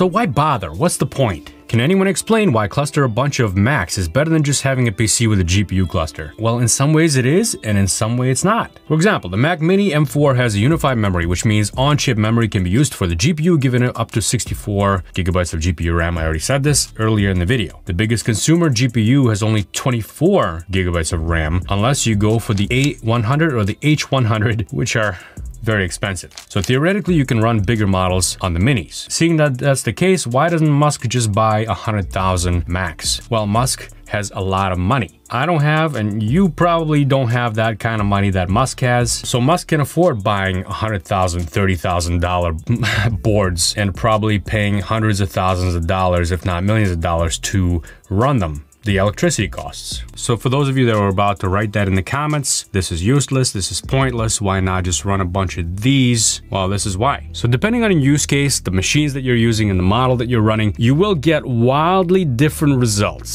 So why bother? What's the point? Can anyone explain why cluster a bunch of Macs is better than just having a PC with a GPU cluster? Well, in some ways it is, and in some way it's not. For example, the Mac Mini M4 has a unified memory, which means on-chip memory can be used for the GPU, giving it up to 64 gigabytes of GPU RAM. I already said this earlier in the video. The biggest consumer GPU has only 24 gigabytes of RAM, unless you go for the A100 or the H100, which are very expensive. So theoretically, you can run bigger models on the minis. Seeing that that's the case, why doesn't Musk just buy 100,000 Macs? Well, Musk has a lot of money. I don't have, and you probably don't have that kind of money that Musk has. So Musk can afford buying $100,000, $30,000 boards and probably paying hundreds of thousands of dollars, if not millions of dollars to run them the electricity costs. So for those of you that are about to write that in the comments, this is useless, this is pointless, why not just run a bunch of these? Well, this is why. So depending on your use case, the machines that you're using and the model that you're running, you will get wildly different results.